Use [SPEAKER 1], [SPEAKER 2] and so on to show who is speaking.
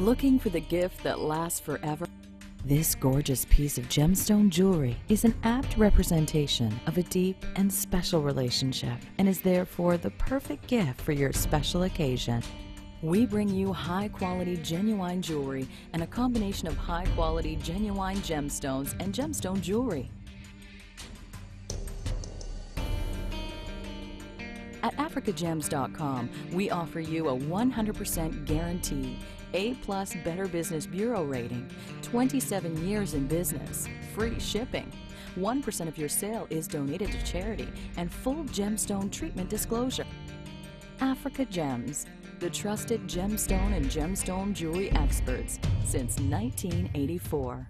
[SPEAKER 1] Looking for the gift that lasts forever? This gorgeous piece of gemstone jewelry is an apt representation of a deep and special relationship and is therefore the perfect gift for your special occasion. We bring you high quality genuine jewelry and a combination of high quality genuine gemstones and gemstone jewelry. At AfricaGems.com, we offer you a 100% guarantee, A plus Better Business Bureau rating, 27 years in business, free shipping. 1% of your sale is donated to charity and full gemstone treatment disclosure. Africa Gems, the trusted gemstone and gemstone jewelry experts since 1984.